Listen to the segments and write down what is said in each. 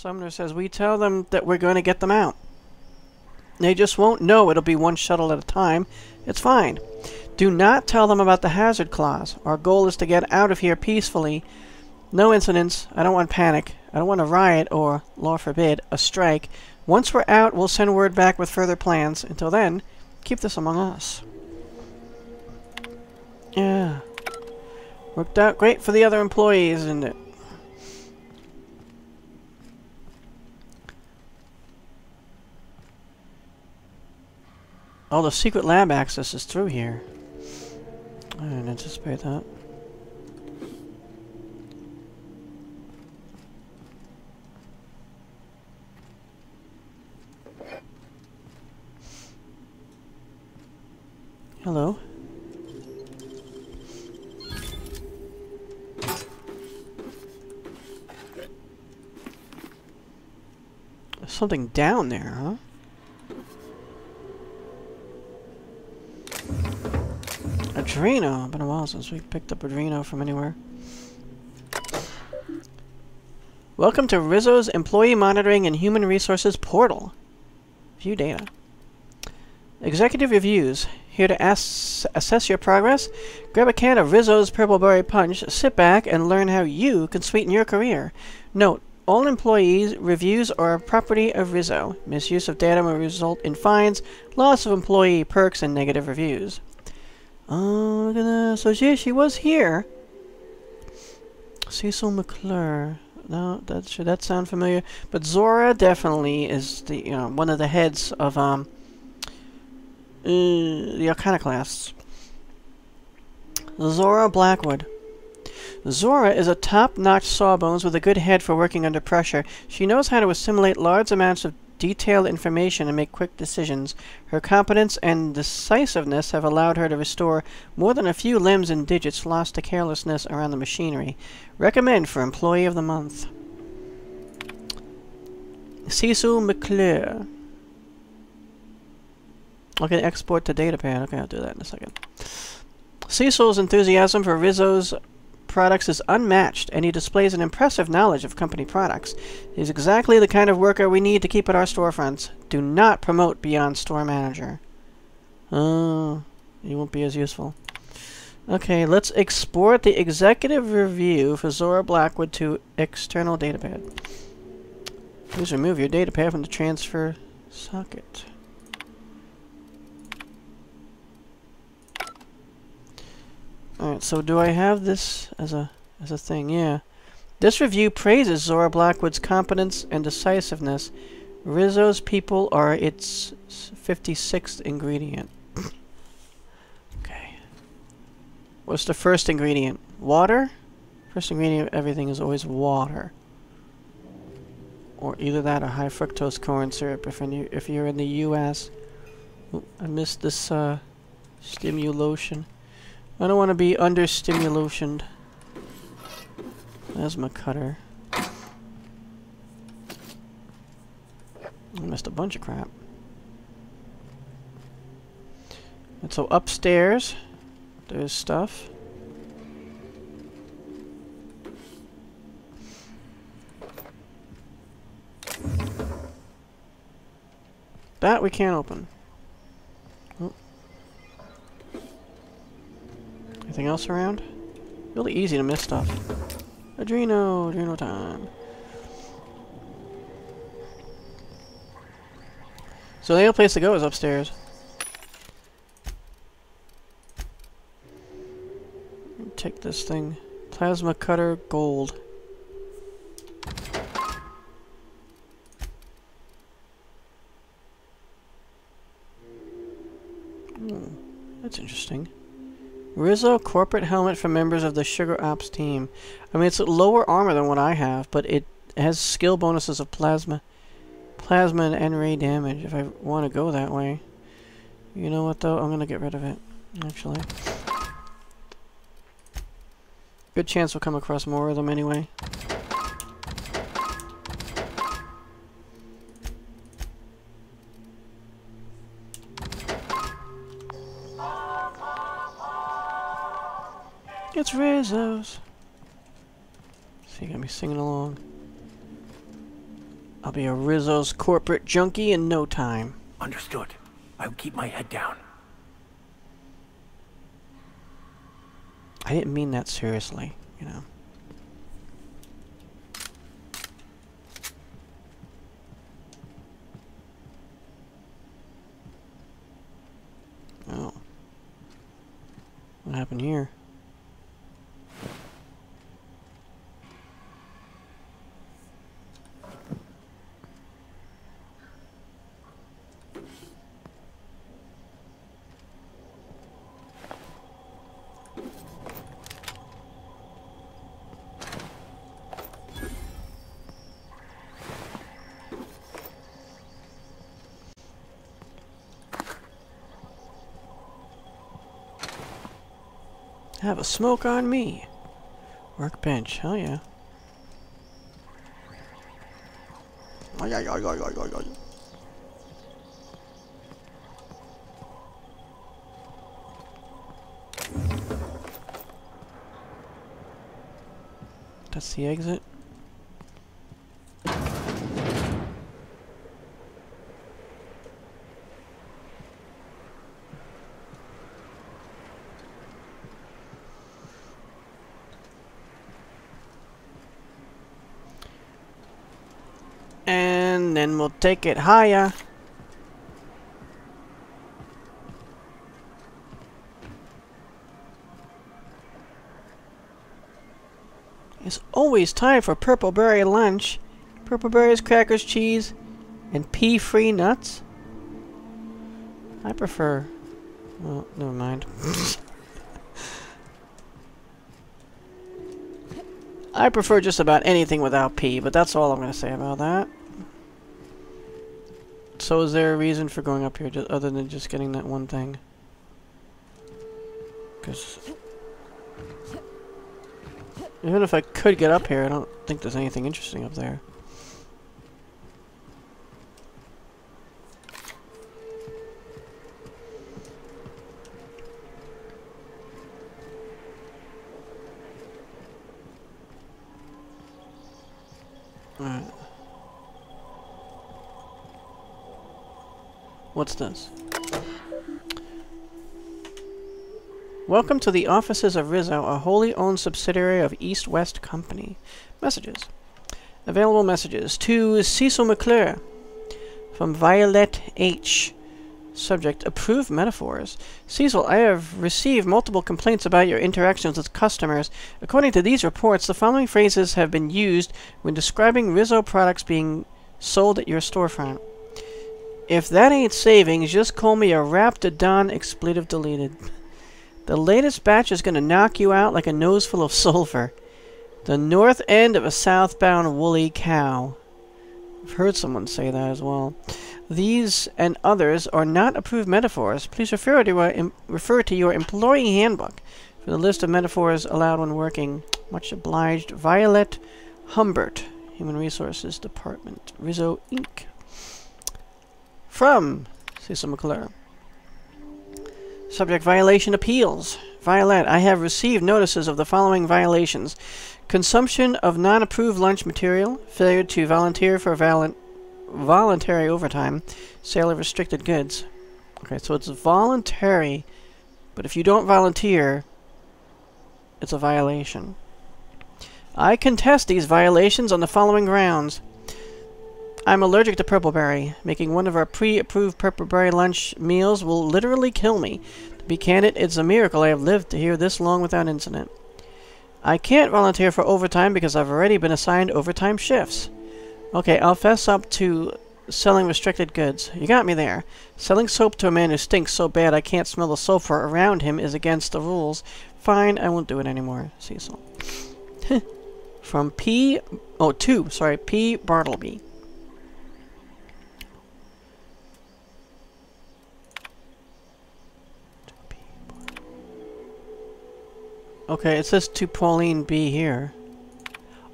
Sumner says we tell them that we're going to get them out. They just won't know it'll be one shuttle at a time. It's fine. Do not tell them about the hazard clause. Our goal is to get out of here peacefully. No incidents. I don't want panic. I don't want a riot or, law forbid, a strike. Once we're out, we'll send word back with further plans. Until then, keep this among us. Yeah. Worked out great for the other employees, didn't it? Oh, the secret lab access is through here. I didn't anticipate that. Hello. There's something down there, huh? Adreno. Been a while since we picked up Adreno from anywhere. Welcome to Rizzo's Employee Monitoring and Human Resources Portal. View data. Executive reviews. Here to ass assess your progress? Grab a can of Rizzo's Purple Berry Punch, sit back, and learn how you can sweeten your career. Note, all employees' reviews are a property of Rizzo. Misuse of data may result in fines, loss of employee perks, and negative reviews. Oh, look at that. So she, she was here. Cecil McClure. No, that should that sound familiar? But Zora definitely is the you know one of the heads of um uh, the Iconoclasts. Zora Blackwood. Zora is a top-notch sawbones with a good head for working under pressure. She knows how to assimilate large amounts of detailed information and make quick decisions. Her competence and decisiveness have allowed her to restore more than a few limbs and digits lost to carelessness around the machinery. Recommend for Employee of the Month. Cecil McClure. Okay, export to datapad. Okay, I'll do that in a second. Cecil's enthusiasm for Rizzo's products is unmatched, and he displays an impressive knowledge of company products. He's exactly the kind of worker we need to keep at our storefronts. Do not promote beyond store manager. Oh, he won't be as useful. Okay, let's export the executive review for Zora Blackwood to external datapad. Please remove your datapad from the transfer socket. Alright, so do I have this as a as a thing? Yeah. This review praises Zora Blackwood's competence and decisiveness. Rizzo's people are its 56th ingredient. okay. What's the first ingredient? Water? First ingredient of everything is always water. Or either that or high fructose corn syrup if, in, if you're in the U.S. Ooh, I missed this uh, stimulation. I don't want to be under stimulationed. There's my cutter. I missed a bunch of crap. And so upstairs, there's stuff. That we can't open. Anything else around? Really easy to miss stuff. Adreno, Adreno time. So the only place to go is upstairs. Take this thing. Plasma cutter gold. Hmm, that's interesting. Rizzo corporate helmet for members of the Sugar Ops team. I mean, it's lower armor than what I have, but it has skill bonuses of plasma, plasma and N-ray damage. If I want to go that way, you know what though? I'm gonna get rid of it. Actually, good chance we'll come across more of them anyway. Rizzo's. So you got me singing along. I'll be a Rizzo's corporate junkie in no time. Understood. I'll keep my head down. I didn't mean that seriously, you know. Oh. What happened here? Have a smoke on me. Workbench, hell yeah. That's the exit. Then we'll take it higher. It's always time for purple berry lunch. Purple berries, crackers, cheese, and pea-free nuts. I prefer... Well, never mind. I prefer just about anything without pea, but that's all I'm going to say about that. So is there a reason for going up here, other than just getting that one thing? Because... Even if I could get up here, I don't think there's anything interesting up there. Alright. What's this? Welcome to the offices of Rizzo, a wholly owned subsidiary of East West Company. Messages. Available messages to Cecil McClure from Violet H. Subject, approved metaphors. Cecil, I have received multiple complaints about your interactions with customers. According to these reports, the following phrases have been used when describing Rizzo products being sold at your storefront. If that ain't savings, just call me a Raptidon expletive deleted. The latest batch is going to knock you out like a nose full of sulfur. The north end of a southbound woolly cow. I've heard someone say that as well. These and others are not approved metaphors. Please refer to, your, refer to your employee handbook for the list of metaphors allowed when working. Much obliged. Violet Humbert, Human Resources Department, Rizzo Inc. From Cecil McClure. Subject violation appeals. Violet, I have received notices of the following violations. Consumption of non-approved lunch material, failure to volunteer for voluntary overtime, sale of restricted goods. Okay, so it's voluntary, but if you don't volunteer, it's a violation. I contest these violations on the following grounds. I'm allergic to purpleberry. Making one of our pre-approved purpleberry lunch meals will literally kill me. To be candid, it's a miracle I have lived to here this long without incident. I can't volunteer for overtime because I've already been assigned overtime shifts. Okay, I'll fess up to selling restricted goods. You got me there. Selling soap to a man who stinks so bad I can't smell the sulfur around him is against the rules. Fine, I won't do it anymore, Cecil. From P... Oh, two, sorry, P. Bartleby. Okay, it says to Pauline B here.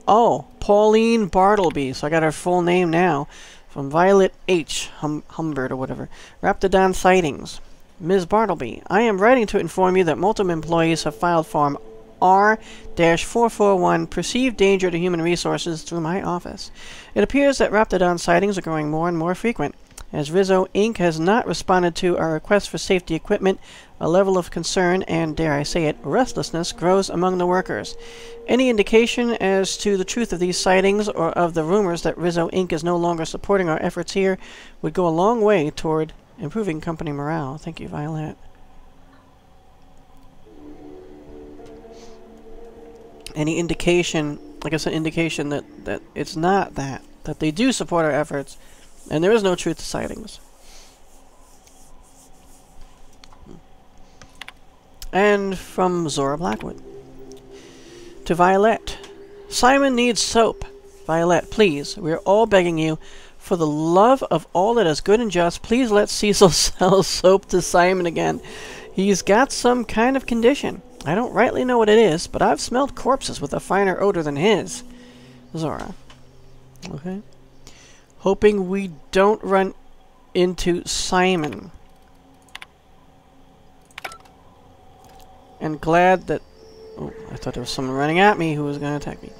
Oh, Pauline Bartleby. So I got her full name now. From Violet H. Hum Humbert or whatever. Raptidon sightings. Ms. Bartleby, I am writing to inform you that multiple employees have filed Form R-441 perceived danger to human resources through my office. It appears that Raptidon sightings are growing more and more frequent. As Rizzo Inc. has not responded to our request for safety equipment, a level of concern and, dare I say it, restlessness grows among the workers. Any indication as to the truth of these sightings or of the rumors that Rizzo Inc. is no longer supporting our efforts here would go a long way toward improving company morale. Thank you, Violet. Any indication, I guess an indication that, that it's not that, that they do support our efforts, and there is no truth to sightings. Hmm. And from Zora Blackwood. To Violet. Simon needs soap. Violet, please, we are all begging you, for the love of all that is good and just, please let Cecil sell soap to Simon again. He's got some kind of condition. I don't rightly know what it is, but I've smelled corpses with a finer odor than his. Zora. Okay. Hoping we don't run into Simon. And glad that... Oh, I thought there was someone running at me who was going to attack me.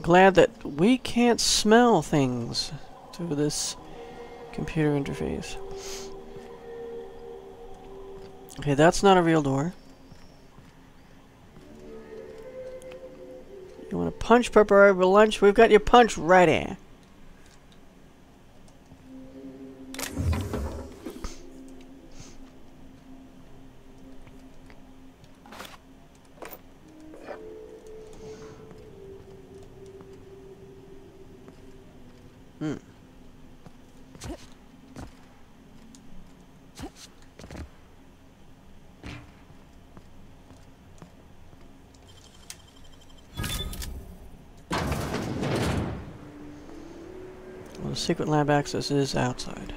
Glad that we can't smell things through this computer interface. Okay, that's not a real door. You want to punch prepare over lunch? We've got your punch ready. Hmm. Well, the Hmm. secret lab access is outside.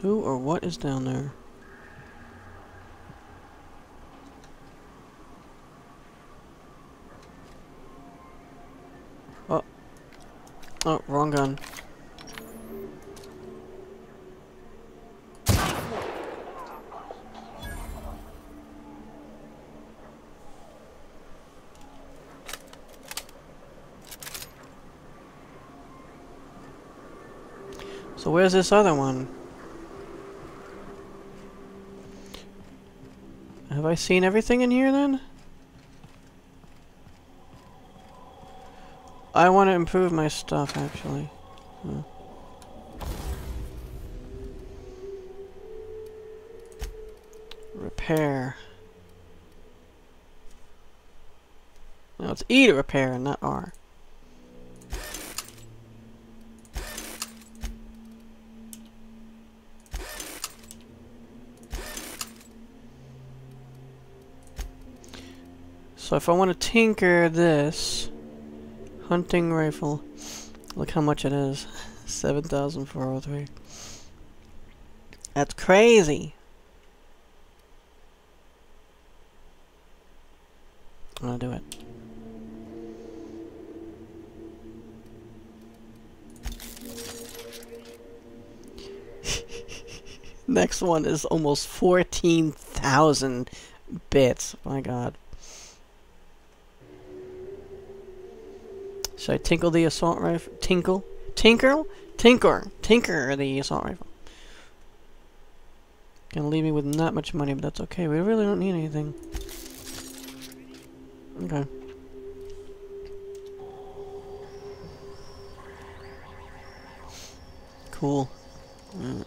Who or what is down there? Oh. Oh, wrong gun. So where's this other one? Have I seen everything in here then? I want to improve my stuff actually. Huh. Repair. No, it's E to repair, and not R. So if I want to tinker this hunting rifle, look how much it is. 7,403. That's crazy. I'll do it. Next one is almost 14,000 bits. My god. Should I tinkle the assault rifle? Tinkle? Tinkle? Tinker! Tinker the assault rifle. Gonna leave me with not much money, but that's okay. We really don't need anything. Okay. Cool. Mm.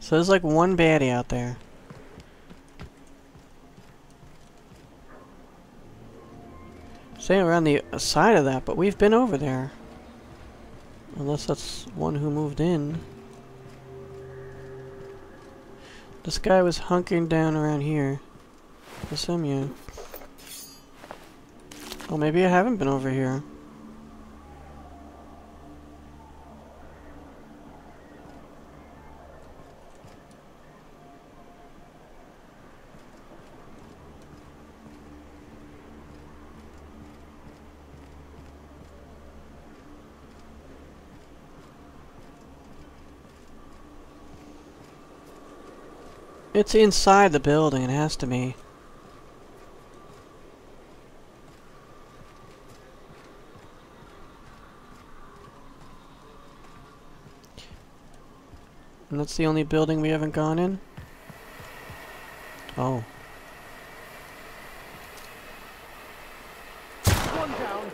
So there's like one baddie out there. Stay around the side of that, but we've been over there. Unless that's one who moved in. This guy was hunkering down around here. Assume you. Oh, maybe I haven't been over here. It's inside the building, it has to be. And that's the only building we haven't gone in? Oh. One down.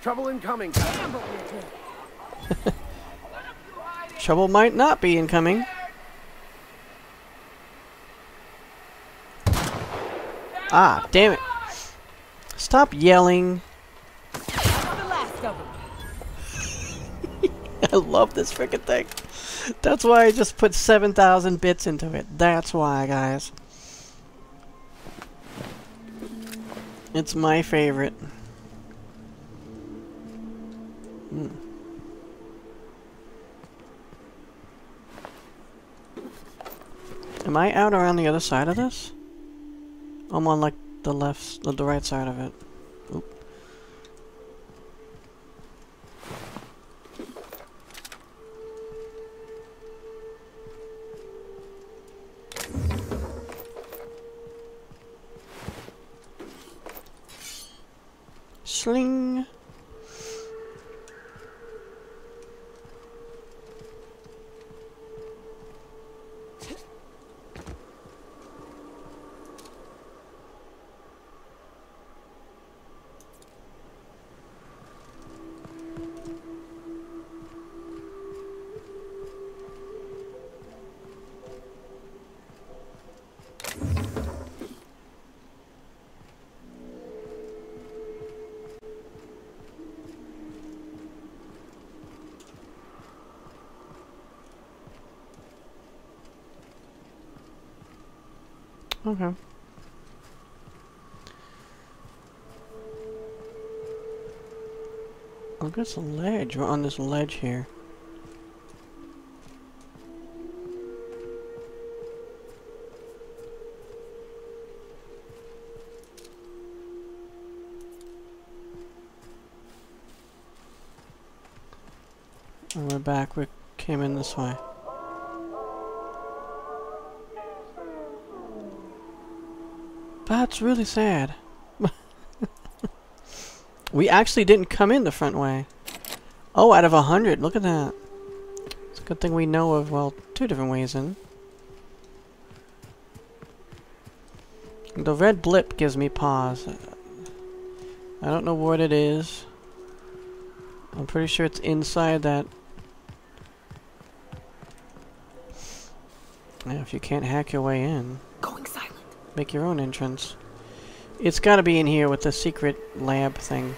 Trouble incoming. Trouble might not be incoming. Ah, damn it. Stop yelling. I love this freaking thing. That's why I just put 7,000 bits into it. That's why, guys. It's my favorite. Hmm. Am I out around the other side of this? I'm on like the left, the, right side of it. Okay. Look at some ledge. We're on this ledge here. And we're back. We came in this way. That's really sad. we actually didn't come in the front way. Oh, out of a hundred. Look at that. It's a good thing we know of, well, two different ways in. The red blip gives me pause. I don't know what it is. I'm pretty sure it's inside that. Yeah, if you can't hack your way in. Make your own entrance. It's gotta be in here with the secret lab thing.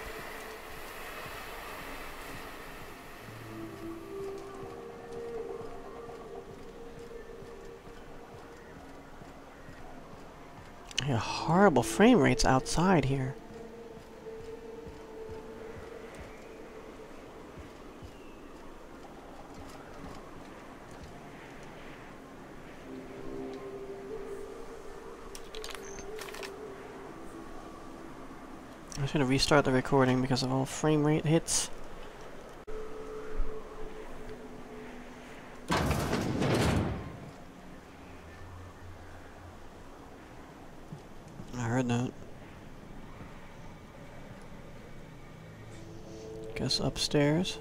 Horrible frame rates outside here. I should restart the recording because of all frame rate hits. I heard that. Guess upstairs.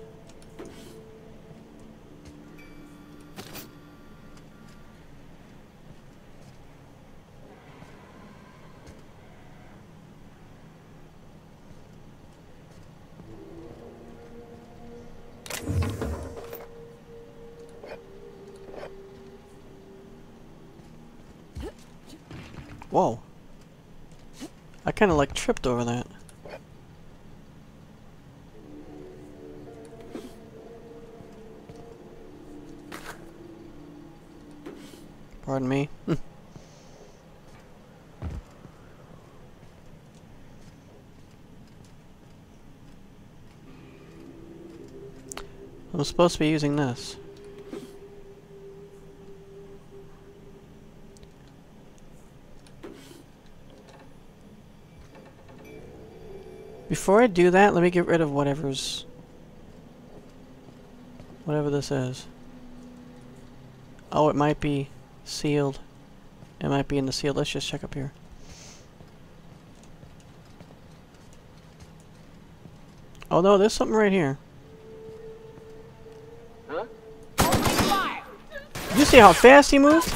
Whoa. I kind of like tripped over that. Pardon me. I'm supposed to be using this. Before I do that, let me get rid of whatever's... Whatever this is. Oh, it might be sealed. It might be in the seal. Let's just check up here. Oh no, there's something right here. Fire! You see how fast he moved?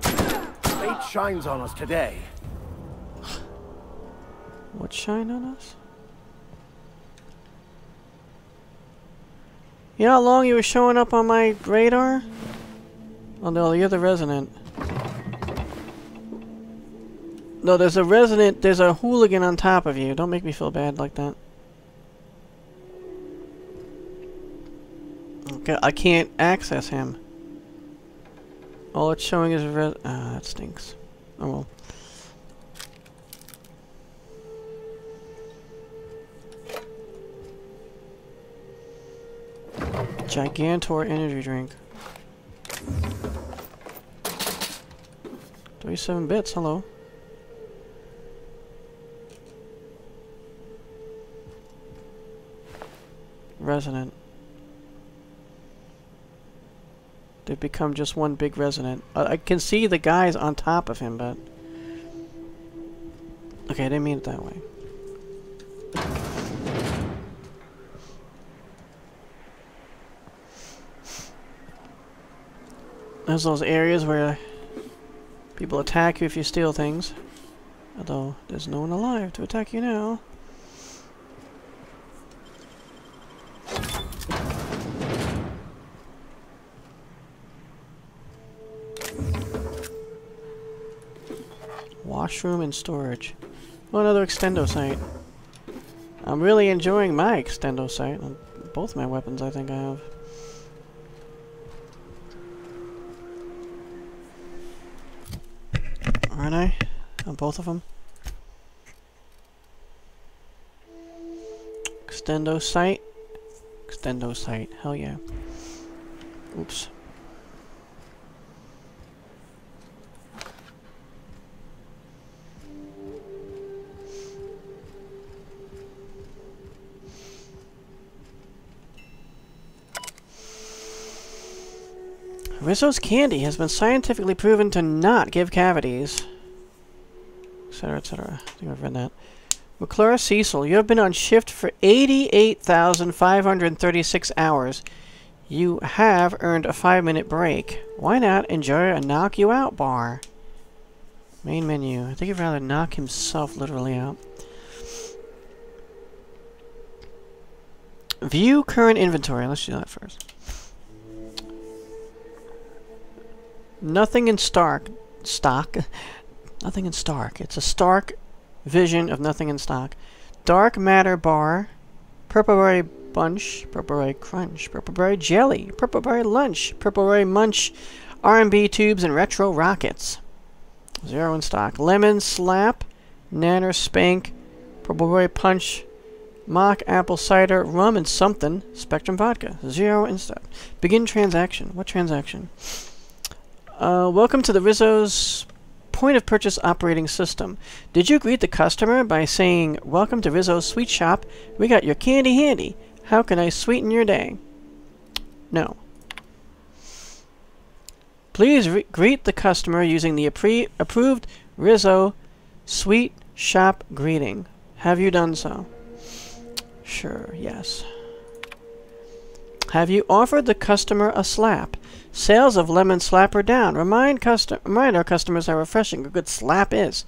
Fate shines on us today. What shine on us? You know how long you were showing up on my radar? Oh no, you're the resident. No, there's a resident, there's a hooligan on top of you. Don't make me feel bad like that. Okay, I can't access him. All it's showing is a res- Ah, that stinks. Oh well. Gigantor energy drink. 37 bits, hello. Resonant. They've become just one big resonant. I can see the guys on top of him, but... Okay, I didn't mean it that way. There's those areas where people attack you if you steal things. Although, there's no one alive to attack you now. Washroom and storage. Oh, another extendo site. I'm really enjoying my extendo site. Both my weapons I think I have. Aren't I? On both of them? Extendo site. Extendo site. Hell yeah. Oops. Rizzo's candy has been scientifically proven to not give cavities. Etc., etc. I think I've read that. McClure Cecil, you have been on shift for 88,536 hours. You have earned a five minute break. Why not enjoy a knock you out bar? Main menu. I think he'd rather knock himself literally out. View current inventory. Let's do that first. Nothing in Stark. Stock? nothing in Stark. It's a stark vision of nothing in stock. Dark Matter Bar. Purple Berry Bunch. Purple Berry Crunch. Purple Berry Jelly. Purple Berry Lunch. Purple Berry Munch. R&B Tubes and Retro Rockets. Zero in stock. Lemon Slap. Nanner Spank. Purple Berry Punch. Mock Apple Cider. Rum and Something. Spectrum Vodka. Zero in stock. Begin transaction. What transaction? Uh, welcome to the Rizzo's point of purchase operating system. Did you greet the customer by saying, Welcome to Rizzo's sweet shop. We got your candy handy. How can I sweeten your day? No. Please re- greet the customer using the approved Rizzo sweet shop greeting. Have you done so? Sure, yes. Have you offered the customer a slap? Sales of lemon slap are down. Remind, custom- remind our customers how refreshing a good slap is.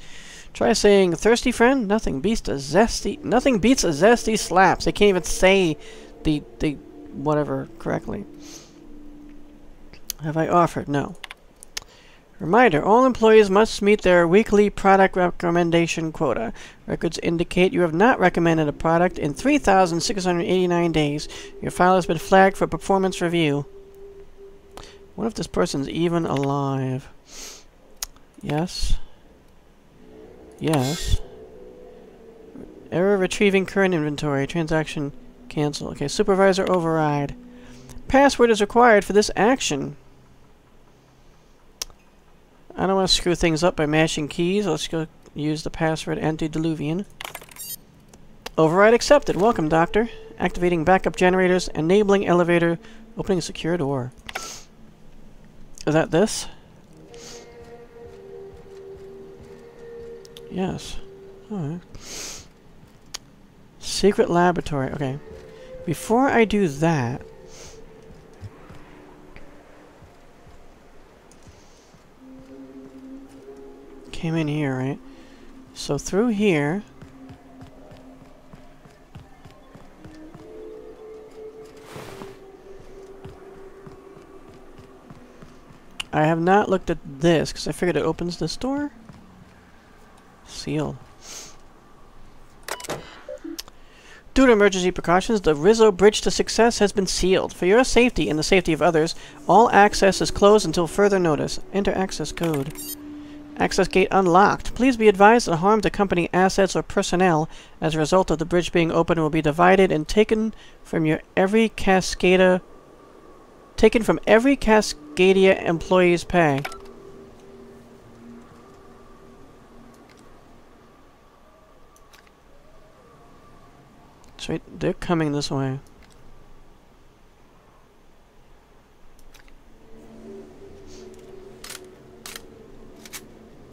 Try saying, "Thirsty friend, nothing beats a zesty, nothing beats a zesty slaps." They can't even say the the whatever correctly. Have I offered? No. Reminder: All employees must meet their weekly product recommendation quota. Records indicate you have not recommended a product in 3,689 days. Your file has been flagged for performance review. What if this person's even alive? Yes. Yes. Error retrieving current inventory. Transaction cancel. Okay, supervisor override. Password is required for this action. I don't want to screw things up by mashing keys. Let's go use the password antediluvian. Override accepted. Welcome, Doctor. Activating backup generators, enabling elevator, opening secure door. Is that this? Yes. Alright. Secret laboratory. Okay. Before I do that... Came in here, right? So through here... I have not looked at this, because I figured it opens this door. Sealed. Due to emergency precautions, the Rizzo Bridge to Success has been sealed. For your safety and the safety of others, all access is closed until further notice. Enter access code. Access gate unlocked. Please be advised that harm to company assets or personnel as a result of the bridge being open will be divided and taken from your every Cascada taken from every Cascadia employee's pay. Sweet, they're coming this way.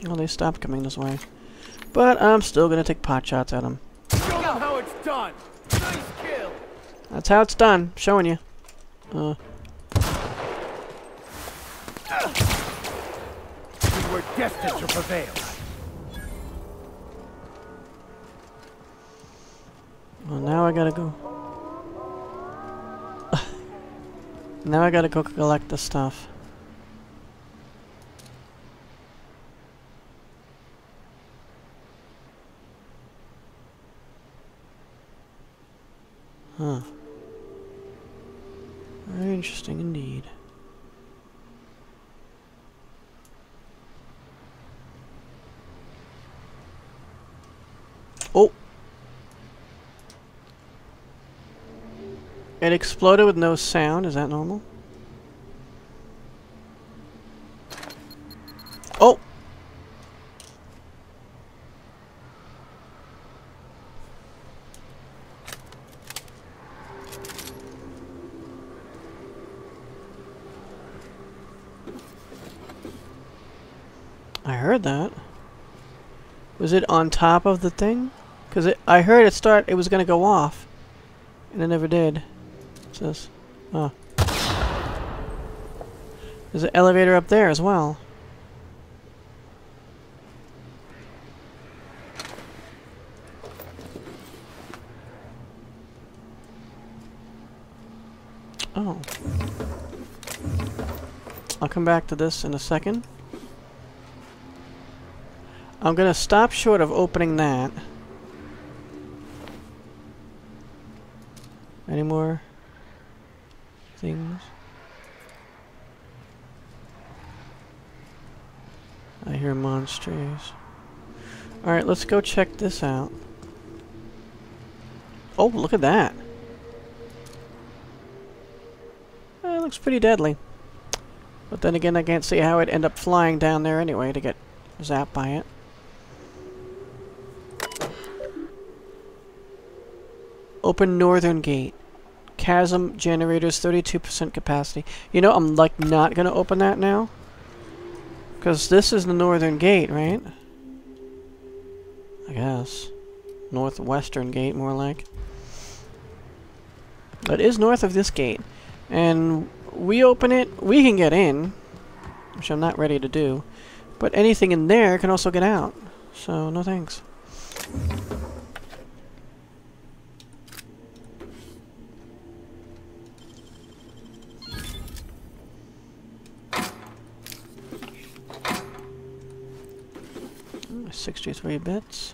Well, they stopped coming this way. But I'm still gonna take pot shots at them. Show them how it's done. Nice kill. That's how it's done. Showing you. Uh, We were destined to prevail. well, now I gotta go. now I gotta go collect the stuff. Huh. Very interesting indeed. Oh! It exploded with no sound. Is that normal? Oh! I heard that. Was it on top of the thing? Because I heard it start, it was going to go off. And it never did. What's? Oh. There's an elevator up there as well. Oh. I'll come back to this in a second. I'm gonna stop short of opening that. Any more things? I hear monsters. Alright, let's go check this out. Oh, look at that. Eh, It looks pretty deadly. But then again, I can't see how it'd end up flying down there anyway to get zapped by it. Open northern gate. Chasm generators 32% capacity. You know, I'm like not gonna open that now. Because this is the northern gate, right? Guess. Northwestern gate, more like. But it is north of this gate. And we open it, we can get in. Which I'm not ready to do. But anything in there can also get out. So, no thanks. 63 bits.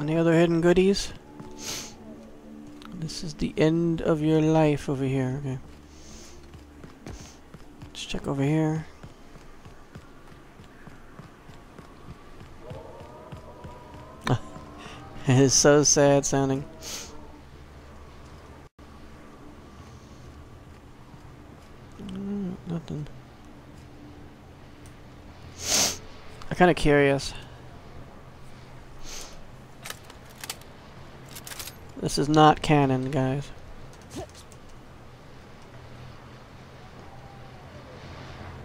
Any other hidden goodies? This is the end of your life over here. Okay. Let's check over here. it is so sad sounding. Mm, nothing. I'm kind of curious. This is not canon, guys.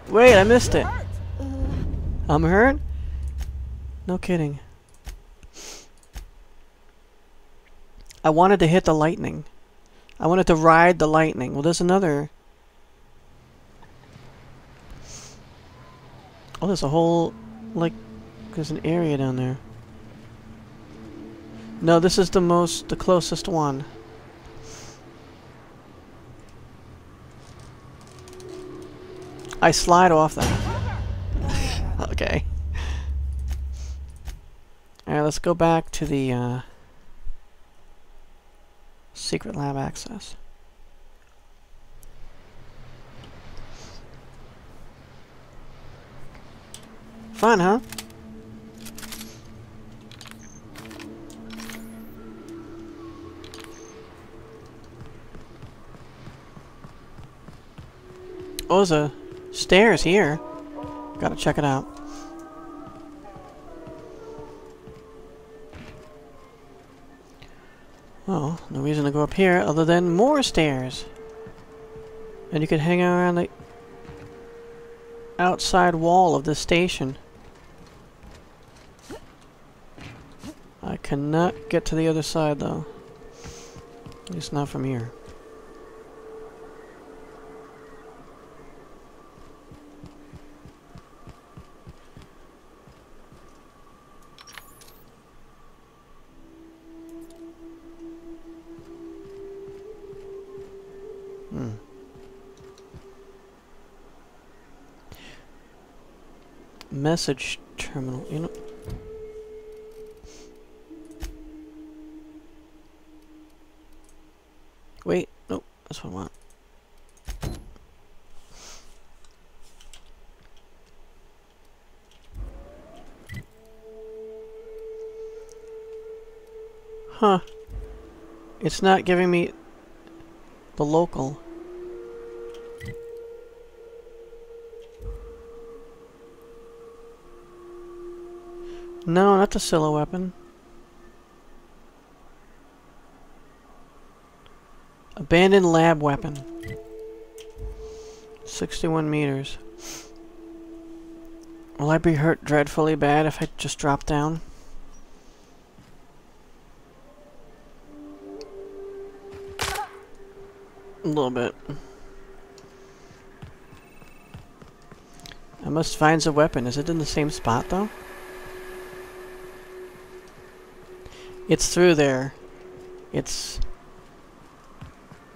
Wait, I missed it. I'm hurt? No kidding. I wanted to hit the lightning. I wanted to ride the lightning. Well, there's another... Oh, there's a whole... Like, there's an area down there. No, this is the most... the closest one. I slide off that. okay. Alright, let's go back to the, uh, secret lab access. Fun, huh? Oh, there's a stairs here. Gotta check it out. Well, no reason to go up here other than more stairs. And you can hang around the outside wall of the station. I cannot get to the other side though. At least not from here. Message terminal. You know. Wait. Nope. That's what I want. Huh. It's not giving me the local. No, not the Scylla weapon. Abandoned lab weapon. 61 meters. Will I be hurt dreadfully bad if I just drop down? A little bit. I must find the weapon. Is it in the same spot, though? It's through there. It's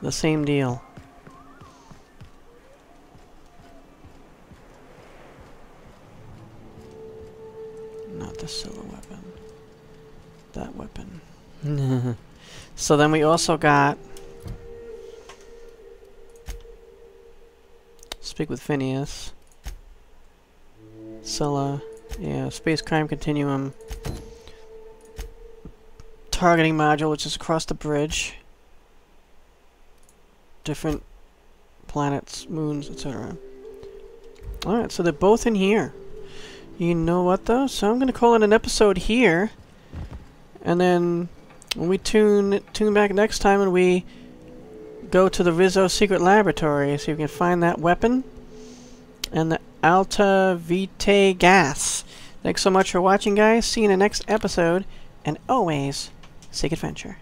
the same deal. Not the Scylla weapon. That weapon. so then we also got... Speak with Phineas. Scylla. Yeah, Space Crime Continuum. Targeting module, which is across the bridge. Different planets, moons, etc. Alright, so they're both in here. You know what, though? So I'm going to call it an episode here. And then when we tune tune back next time and we go to the Rizzo Secret Laboratory, so you can find that weapon and the Alta Vitae gas. Thanks so much for watching, guys. See you in the next episode. And always, seek adventure.